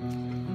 Mm-hmm.